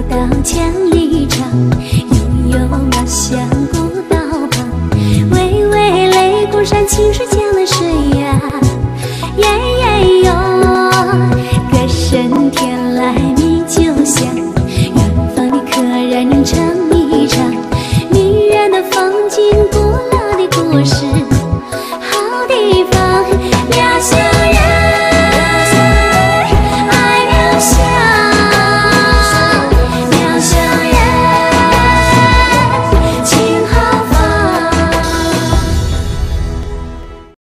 古道墙笛长，悠悠马渺香。古道旁，巍巍雷鼓山，清水江的水呀，耶耶哟。歌声天籁你酒香，远方的客人你一唱，迷人的风景，古老的故事。